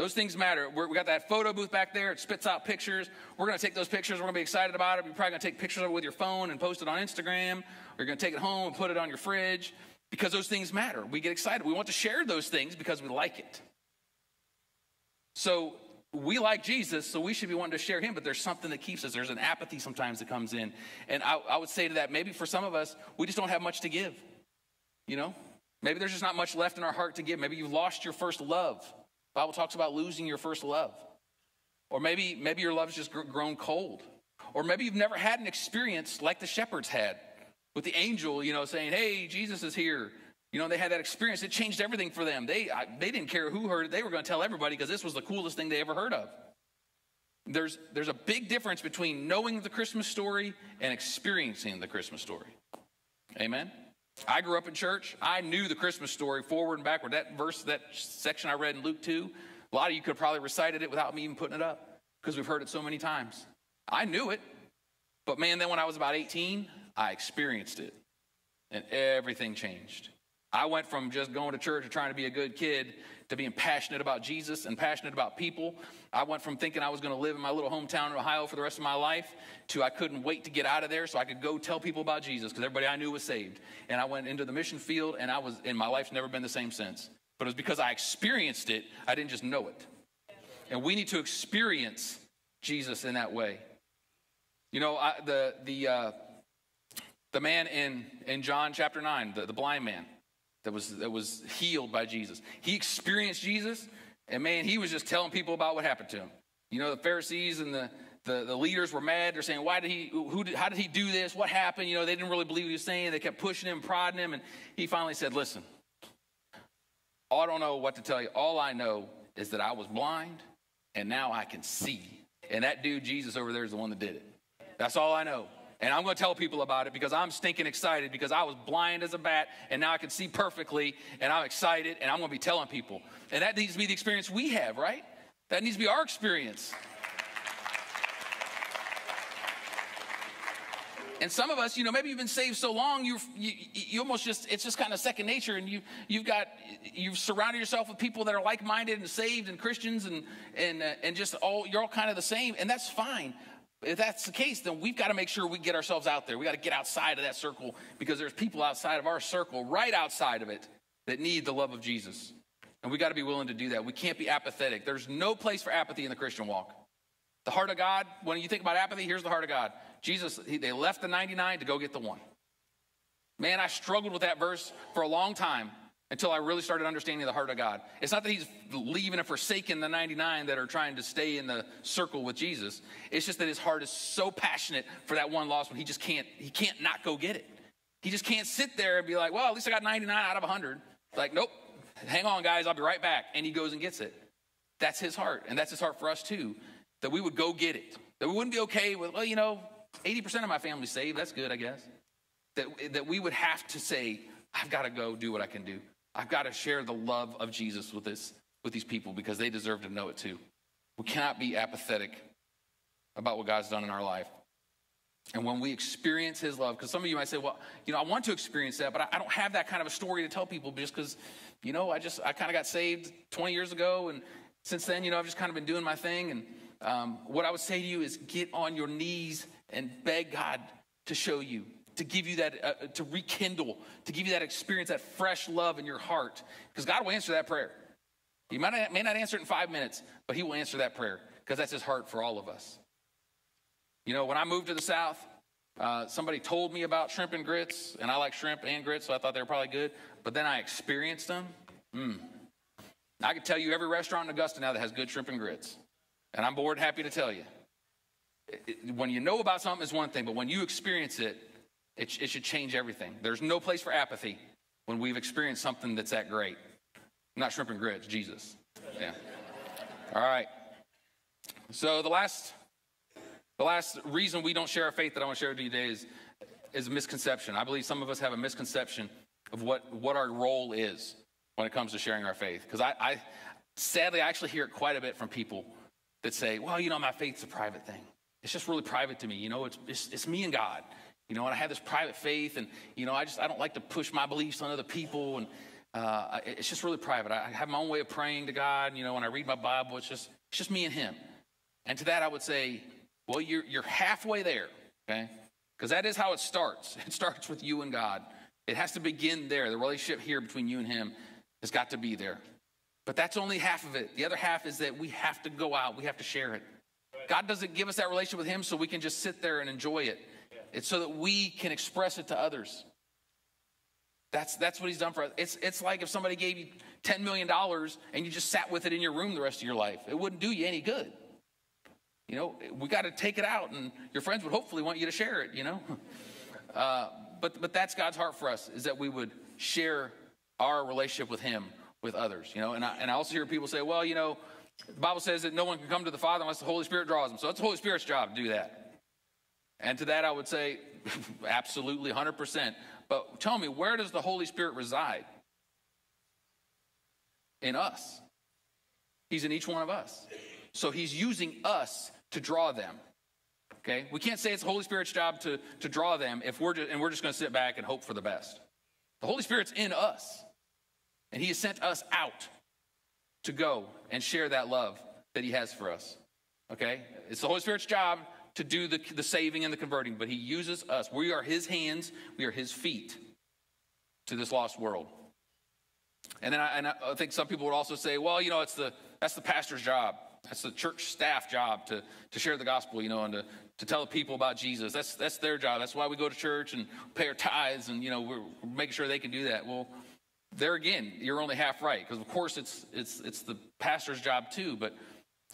Those things matter. We're, we got that photo booth back there. It spits out pictures. We're going to take those pictures. We're going to be excited about it. You're probably going to take pictures of it with your phone and post it on Instagram. You're going to take it home and put it on your fridge because those things matter. We get excited. We want to share those things because we like it. So we like Jesus, so we should be wanting to share him, but there's something that keeps us. There's an apathy sometimes that comes in. And I, I would say to that, maybe for some of us, we just don't have much to give. You know? Maybe there's just not much left in our heart to give. Maybe you've lost your first love. Bible talks about losing your first love. Or maybe, maybe your love's just grown cold. Or maybe you've never had an experience like the shepherds had with the angel, you know, saying, hey, Jesus is here. You know, they had that experience. It changed everything for them. They, I, they didn't care who heard it. They were going to tell everybody because this was the coolest thing they ever heard of. There's, there's a big difference between knowing the Christmas story and experiencing the Christmas story. Amen? I grew up in church. I knew the Christmas story forward and backward. That verse, that section I read in Luke 2, a lot of you could probably recited it without me even putting it up because we've heard it so many times. I knew it. But man, then when I was about 18, I experienced it and everything changed. I went from just going to church and trying to be a good kid to being passionate about Jesus and passionate about people. I went from thinking I was going to live in my little hometown in Ohio for the rest of my life to I couldn't wait to get out of there so I could go tell people about Jesus because everybody I knew was saved. And I went into the mission field and I was, and my life's never been the same since. But it was because I experienced it, I didn't just know it. And we need to experience Jesus in that way. You know, I, the, the, uh, the man in, in John chapter 9, the, the blind man, that was, that was healed by Jesus. He experienced Jesus, and man, he was just telling people about what happened to him. You know, the Pharisees and the, the, the leaders were mad. They're saying, why did he, who did, how did he do this? What happened? You know, they didn't really believe what he was saying. They kept pushing him, prodding him, and he finally said, listen, I don't know what to tell you. All I know is that I was blind, and now I can see. And that dude, Jesus, over there is the one that did it. That's all I know. And I'm going to tell people about it because I'm stinking excited because I was blind as a bat and now I can see perfectly and I'm excited and I'm going to be telling people. And that needs to be the experience we have, right? That needs to be our experience. And some of us, you know, maybe you've been saved so long, you you almost just, it's just kind of second nature. And you, you've got, you've surrounded yourself with people that are like minded and saved and Christians and, and, uh, and just all, you're all kind of the same. And that's fine. If that's the case, then we've got to make sure we get ourselves out there. We got to get outside of that circle because there's people outside of our circle, right outside of it, that need the love of Jesus. And we got to be willing to do that. We can't be apathetic. There's no place for apathy in the Christian walk. The heart of God, when you think about apathy, here's the heart of God. Jesus, he, they left the 99 to go get the one. Man, I struggled with that verse for a long time until I really started understanding the heart of God. It's not that he's leaving and forsaking the 99 that are trying to stay in the circle with Jesus. It's just that his heart is so passionate for that one lost one, he just can't, he can't not go get it. He just can't sit there and be like, well, at least I got 99 out of 100. Like, nope, hang on, guys, I'll be right back. And he goes and gets it. That's his heart. And that's his heart for us too, that we would go get it. That we wouldn't be okay with, well, you know, 80% of my family's saved. That's good, I guess. That, that we would have to say, I've got to go do what I can do. I've got to share the love of Jesus with this with these people because they deserve to know it too. We cannot be apathetic about what God's done in our life. And when we experience his love, because some of you might say, well, you know, I want to experience that, but I, don't have that kind of a story to tell people just because, you know, I just, I kind of got saved 20 years ago. And since then, you know, I've just kind of been doing my thing. And, um, what I would say to you is get on your knees and beg God to show you, to give you that, uh, to rekindle, to give you that experience, that fresh love in your heart. Because God will answer that prayer. He might not, may not answer it in five minutes, but He will answer that prayer because that's His heart for all of us. You know, when I moved to the South, uh, somebody told me about shrimp and grits, and I like shrimp and grits, so I thought they were probably good. But then I experienced them. Mm. I can tell you every restaurant in Augusta now that has good shrimp and grits. And I'm bored happy to tell you. It, it, when you know about something is one thing, but when you experience it, it, it should change everything. There's no place for apathy when we've experienced something that's that great. Not shrimp and grits, Jesus. Yeah. All right. So the last the last reason we don't share our faith that I want to share with you today is, is a misconception. I believe some of us have a misconception of what, what our role is when it comes to sharing our faith. Because I, I, sadly, I actually hear it quite a bit from people that say, well, you know, my faith's a private thing. It's just really private to me. You know, it's, it's, it's me and God. You know, and I have this private faith, and, you know, I just, I don't like to push my beliefs on other people. And uh, it's just really private. I have my own way of praying to God. You know, when I read my Bible, it's just, it's just me and Him. And to that, I would say, well, you're, you're halfway there, okay? Because that is how it starts. It starts with you and God. It has to begin there. The relationship here between you and Him has got to be there. But that's only half of it. The other half is that we have to go out, we have to share it. God doesn't give us that relationship with Him so we can just sit there and enjoy it. It's so that we can express it to others. That's, that's what He's done for us. It's, it's like if somebody gave you $10 million and you just sat with it in your room the rest of your life, it wouldn't do you any good. You know, we got to take it out, and your friends would hopefully want you to share it, you know? Uh, but, but that's God's heart for us, is that we would share our relationship with Him with others, you know? And I, and I also hear people say, well, you know, the Bible says that no one can come to the Father unless the Holy Spirit draws them. So it's the Holy Spirit's job to do that. And to that, I would say, absolutely 100%. But tell me, where does the Holy Spirit reside? In us. He's in each one of us. So he's using us to draw them. Okay? We can't say it's the Holy Spirit's job to, to draw them if we're just, and we're just going to sit back and hope for the best. The Holy Spirit's in us. And he has sent us out to go and share that love that he has for us. Okay? It's the Holy Spirit's job to do the, the saving and the converting, but he uses us. We are his hands, we are his feet to this lost world. And then I, and I think some people would also say, well, you know, it's the, that's the pastor's job. That's the church staff job to, to share the gospel, you know, and to, to tell people about Jesus. That's, that's their job. That's why we go to church and pay our tithes and, you know, we're, we're making sure they can do that. Well, there again, you're only half right because, of course, it's, it's, it's the pastor's job too. But,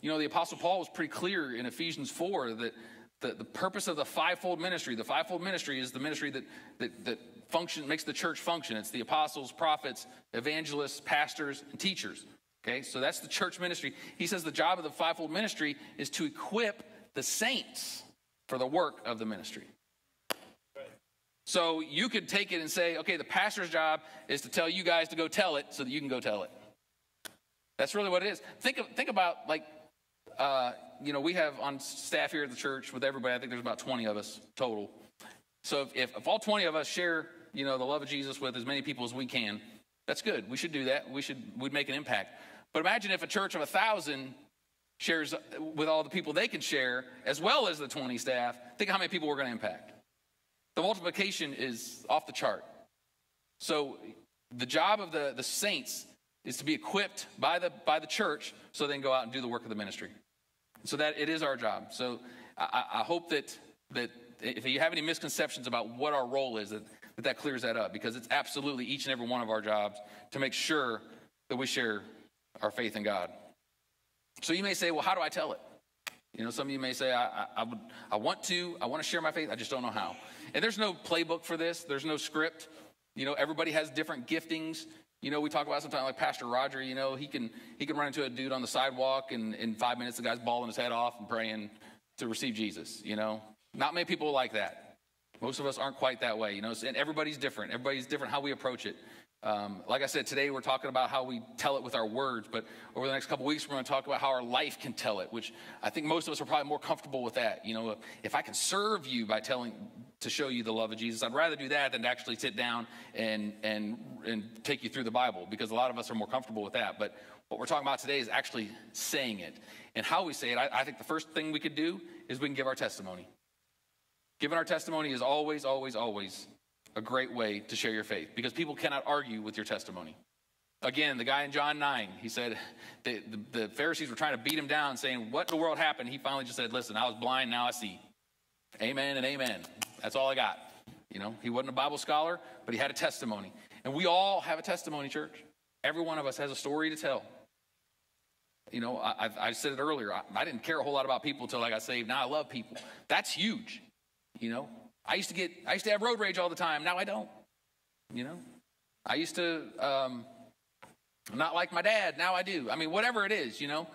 you know, the Apostle Paul was pretty clear in Ephesians 4 that the, the purpose of the fivefold ministry, the fivefold ministry is the ministry that, that, that function, makes the church function. It's the apostles, prophets, evangelists, pastors, and teachers. Okay, so that's the church ministry. He says the job of the fivefold ministry is to equip the saints for the work of the ministry. So you could take it and say, okay, the pastor's job is to tell you guys to go tell it so that you can go tell it. That's really what it is. Think, of, think about, like, uh, you know, we have on staff here at the church with everybody, I think there's about 20 of us total. So if, if, if all 20 of us share, you know, the love of Jesus with as many people as we can, that's good. We should do that. We should, we'd make an impact. But imagine if a church of a thousand shares with all the people they can share, as well as the 20 staff. Think how many people we're going to impact. The multiplication is off the chart. So the job of the, the saints is to be equipped by the by the church so they can go out and do the work of the ministry. So that it is our job. So I, I hope that that if you have any misconceptions about what our role is, that, that that clears that up because it's absolutely each and every one of our jobs to make sure that we share our faith in God. So you may say, well, how do I tell it? You know, some of you may say, I, I, I, would, I want to, I want to share my faith, I just don't know how. And there's no playbook for this, there's no script. You know, everybody has different giftings. You know, we talk about sometimes like Pastor Roger, you know, he can he can run into a dude on the sidewalk and in five minutes the guy's bawling his head off and praying to receive Jesus, you know. Not many people like that. Most of us aren't quite that way, you know, and everybody's different. Everybody's different how we approach it. Um, like I said, today we're talking about how we tell it with our words, but over the next couple weeks, we're going to talk about how our life can tell it, which I think most of us are probably more comfortable with that. You know, if I can serve you by telling, to show you the love of Jesus, I'd rather do that than to actually sit down and, and, and take you through the Bible because a lot of us are more comfortable with that. But What we're talking about today is actually saying it. And how we say it, I, I think the first thing we could do is we can give our testimony. Giving our testimony is always, always, always a great way to share your faith because people cannot argue with your testimony. Again, the guy in John 9, he said the, the, the, Pharisees were trying to beat him down, saying, What in the world happened? He finally just said, Listen, I was blind, now I see. Amen and amen. That's all I got. You know, he wasn't a Bible scholar, but he had a testimony. And we all have a testimony, church. Every one of us has a story to tell. You know, I, I said it earlier. I, I, didn't care a whole lot about people until I got saved. Now I love people. That's huge. You know, I used to get, I used to have road rage all the time. Now I don't. You know, I used to um, not like my dad. Now I do. I mean, whatever it is, you know,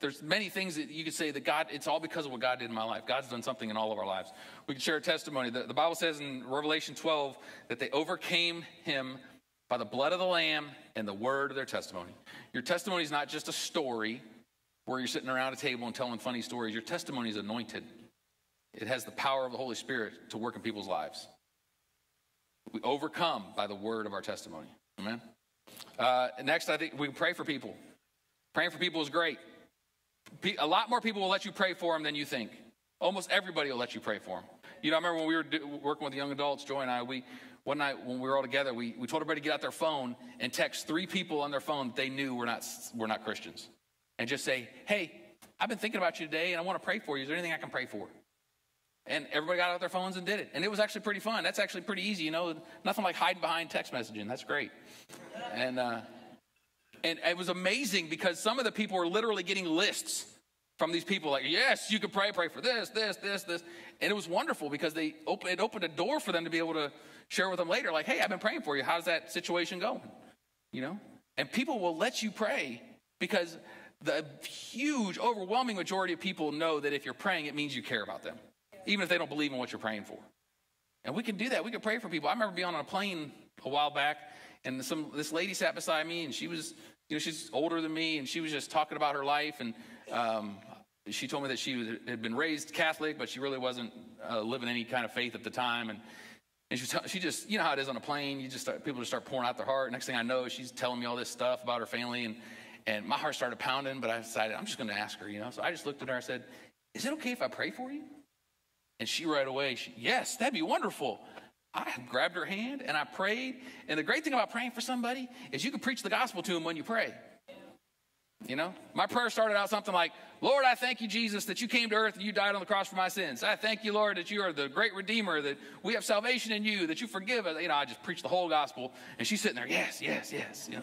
there's many things that you could say that God, it's all because of what God did in my life. God's done something in all of our lives. We can share a testimony. The, the Bible says in Revelation 12 that they overcame him by the blood of the Lamb and the word of their testimony. Your testimony is not just a story where you're sitting around a table and telling funny stories. Your testimony is anointed, it has the power of the Holy Spirit to work in people's lives. We overcome by the word of our testimony. Amen. Uh, next, I think we pray for people. Praying for people is great. A lot more people will let you pray for them than you think. Almost everybody will let you pray for them. You know, I remember when we were working with young adults, Joy and I, we, one night when we were all together, we, we told everybody to get out their phone and text three people on their phone that they knew were not, were not Christians. And just say, hey, I've been thinking about you today and I want to pray for you. Is there anything I can pray for? And everybody got out their phones and did it. And it was actually pretty fun. That's actually pretty easy, you know, nothing like hiding behind text messaging. That's great. And, uh, and it was amazing because some of the people were literally getting lists from these people like, yes, you can pray, pray for this, this, this, this. And it was wonderful because they opened, it opened a door for them to be able to share with them later, like, hey, I've been praying for you. How's that situation going? You know? And people will let you pray because the huge, overwhelming majority of people know that if you're praying, it means you care about them, even if they don't believe in what you're praying for. And we can do that. We can pray for people. I remember being on a plane a while back, and some this lady sat beside me, and she was, you know, she's older than me, and she was just talking about her life, and um, she told me that she had been raised Catholic, but she really wasn't uh, living any kind of faith at the time, and and she, she just, you know how it is on a plane. You just start, people just start pouring out their heart. Next thing I know, she's telling me all this stuff about her family, and and my heart started pounding. But I decided I'm just going to ask her, you know. So I just looked at her. I said, "Is it okay if I pray for you?" And she right away, she, "Yes, that'd be wonderful." I grabbed her hand and I prayed. And the great thing about praying for somebody is you can preach the gospel to them when you pray. You know, my prayer started out something like, Lord, I thank you, Jesus, that you came to earth and you died on the cross for my sins. I thank you, Lord, that you are the great Redeemer, that we have salvation in you, that you forgive us. You know, I just preached the whole gospel, and she's sitting there, yes, yes, yes. You know?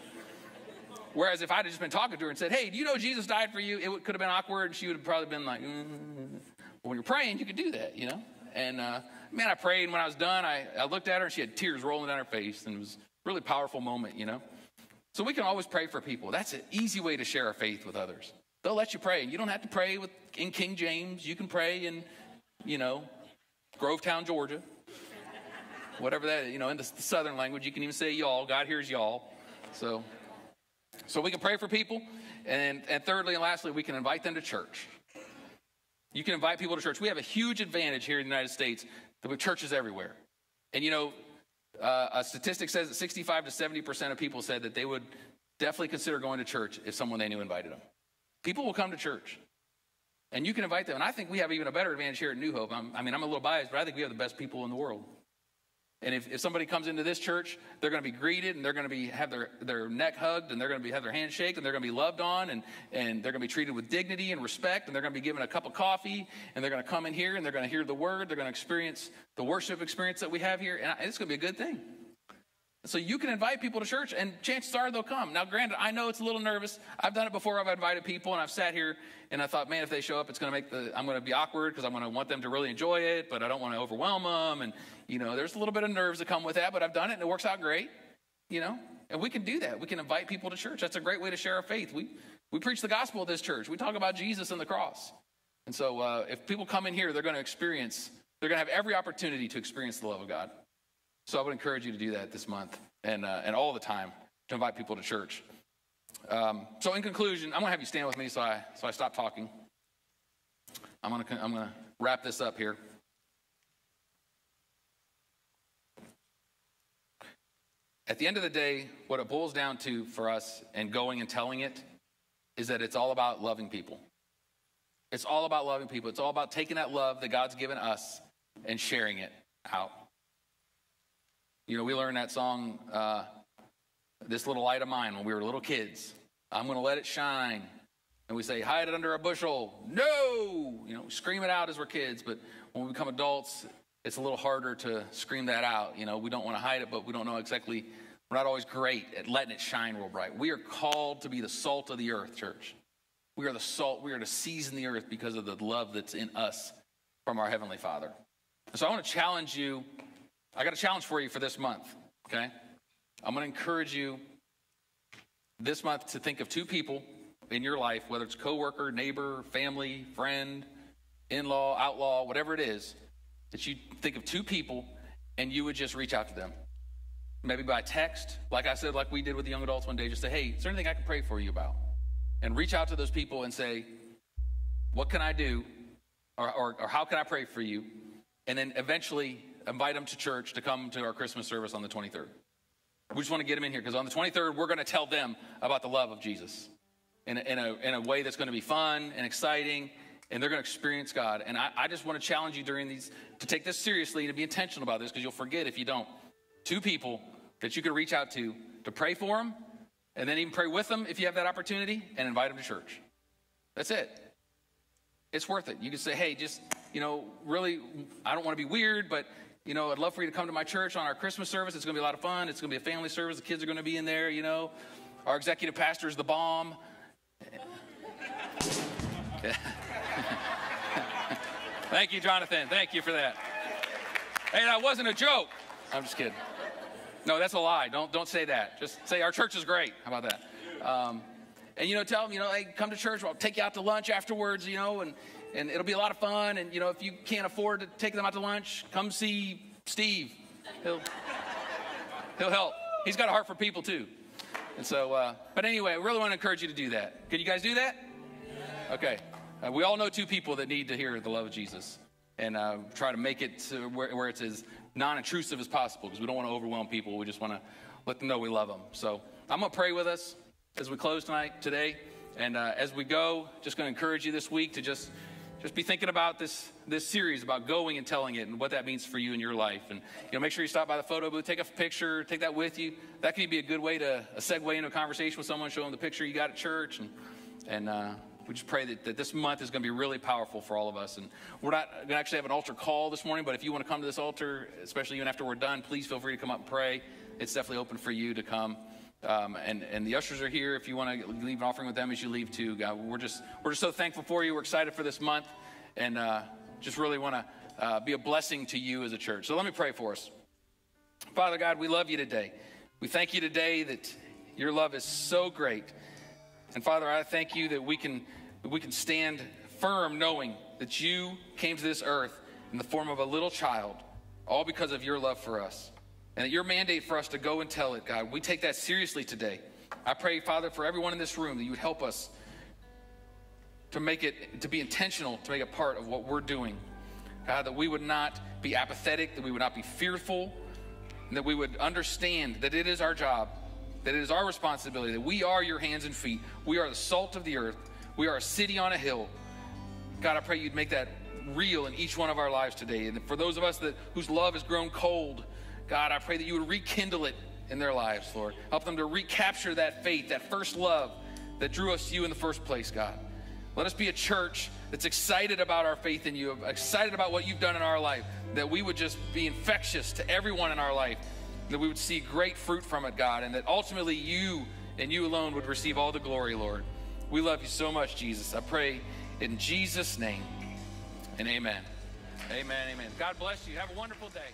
Whereas if I'd just been talking to her and said, hey, do you know Jesus died for you? It could have been awkward, and she would have probably been like, mm. when you're praying, you could do that, you know? And uh, man, I prayed, and when I was done, I, I looked at her, and she had tears rolling down her face, and it was a really powerful moment, you know? So we can always pray for people. That's an easy way to share our faith with others. They'll let you pray. You don't have to pray with, in King James. You can pray in, you know, Grovetown, Georgia. Whatever that you know, in the, the southern language, you can even say y'all. God hears y'all. So, so we can pray for people. And, and thirdly and lastly, we can invite them to church. You can invite people to church. We have a huge advantage here in the United States that we have churches everywhere. And you know, uh, a statistic says that 65 to 70% of people said that they would definitely consider going to church if someone they knew invited them. People will come to church. And you can invite them. And I think we have even a better advantage here at New Hope. I'm, i mean, I'm a little biased, but I think we have the best people in the world. And if, if somebody comes into this church, they're going to be greeted and they're going to be have their, their neck hugged and they're going to be have their hand shaken and they're going to be loved on and, and they're going to be treated with dignity and respect and they're going to be given a cup of coffee and they're going to come in here and they're going to hear the word. They're going to experience the worship experience that we have here. And it's going to be a good thing. So you can invite people to church, and chances are they'll come. Now, granted, I know it's a little nervous. I've done it before. I've invited people, and I've sat here, and I thought, man, if they show up, it's going to make the I'm going to be awkward because I'm going to want them to really enjoy it, but I don't want to overwhelm them. And you know, there's a little bit of nerves that come with that, but I've done it, and it works out great. You know, and we can do that. We can invite people to church. That's a great way to share our faith. We we preach the gospel at this church. We talk about Jesus and the cross. And so, uh, if people come in here, they're going to experience. They're going to have every opportunity to experience the love of God. So I would encourage you to do that this month and, uh, and all the time to invite people to church. Um, so in conclusion, I'm going to have you stand with me so I, so I stop talking. I'm going to, I'm going to wrap this up here. At the end of the day, what it boils down to for us and going and telling it is that it's all about loving people. It's all about loving people. It's all about taking that love that God's given us and sharing it out. You know, we learned that song, uh, This Little Light of Mine, when we were little kids. I'm going to let it shine. And we say, hide it under a bushel. No! You know, scream it out as we're kids. But when we become adults, it's a little harder to scream that out. You know, we don't want to hide it, but we don't know exactly. We're not always great at letting it shine real bright. We are called to be the salt of the earth, church. We are the salt. We are to season the earth because of the love that's in us from our Heavenly Father. So I want to challenge you. I got a challenge for you for this month, okay? I'm going to encourage you this month to think of two people in your life, whether it's coworker, neighbor, family, friend, in-law, outlaw, whatever it is, that you think of two people and you would just reach out to them. Maybe by text, like I said, like we did with the young adults one day, just say, hey, is there anything I can pray for you about? And reach out to those people and say, what can I do? Or, or, or how can I pray for you? And then eventually invite them to church to come to our Christmas service on the 23rd. We just want to get them in here because on the 23rd, we're going to tell them about the love of Jesus in a, in a, in a way that's going to be fun and exciting, and they're going to experience God. And I, I just want to challenge you during these to take this seriously and to be intentional about this because you'll forget if you don't. Two people that you can reach out to to pray for them, and then even pray with them if you have that opportunity, and invite them to church. That's it. It's worth it. You can say, hey, just, you know, really, I don't want to be weird, but you know, I'd love for you to come to my church on our Christmas service. It's going to be a lot of fun. It's going to be a family service. The kids are going to be in there, you know. Our executive pastor is the bomb. Thank you, Jonathan. Thank you for that. Hey, that wasn't a joke. I'm just kidding. No, that's a lie. Don't don't say that. Just say our church is great. How about that? Um, and you know, tell them, you know, hey, come to church. I'll take you out to lunch afterwards. You know, and and it'll be a lot of fun. And you know, if you can't afford to take them out to lunch, come see Steve. He'll he'll help. He's got a heart for people too. And so, uh, but anyway, I really want to encourage you to do that. Can you guys do that? Okay. Uh, we all know two people that need to hear the love of Jesus and uh, try to make it to where, where it's as non intrusive as possible because we don't want to overwhelm people. We just want to let them know we love them. So I'm going to pray with us as we close tonight, today. And uh, as we go, just going to encourage you this week to just just be thinking about this this series about going and telling it and what that means for you in your life. And you know, make sure you stop by the photo booth, take a picture, take that with you. That could be a good way to a segue into a conversation with someone, show them the picture you got at church, and and uh, we just pray that, that this month is going to be really powerful for all of us. And we're not going to actually have an altar call this morning, but if you want to come to this altar, especially even after we're done, please feel free to come up and pray. It's definitely open for you to come. Um, and, and the ushers are here if you want to leave an offering with them as you leave too. God, we're just we're just so thankful for you. We're excited for this month, and uh, just really want to uh, be a blessing to you as a church. So let me pray for us. Father God, we love you today. We thank you today that your love is so great. And Father, I thank you that we can that we can stand firm knowing that you came to this earth in the form of a little child, all because of your love for us and your mandate for us to go and tell it, God, we take that seriously today. I pray, Father, for everyone in this room that you would help us to make it, to be intentional, to make it part of what we're doing. God, that we would not be apathetic, that we would not be fearful, and that we would understand that it is our job, that it is our responsibility, that we are your hands and feet. We are the salt of the earth. We are a city on a hill. God, I pray you'd make that real in each one of our lives today. And for those of us that whose love has grown cold, God, I pray that you would rekindle it in their lives, Lord. Help them to recapture that faith, that first love that drew us to you in the first place, God. Let us be a church that's excited about our faith in you, excited about what you've done in our life, that we would just be infectious to everyone in our life, that we would see great fruit from it, God, and that ultimately you and you alone would receive all the glory, Lord. We love you so much, Jesus. I pray in Jesus' name and amen. Amen, amen. God bless you. Have a wonderful day.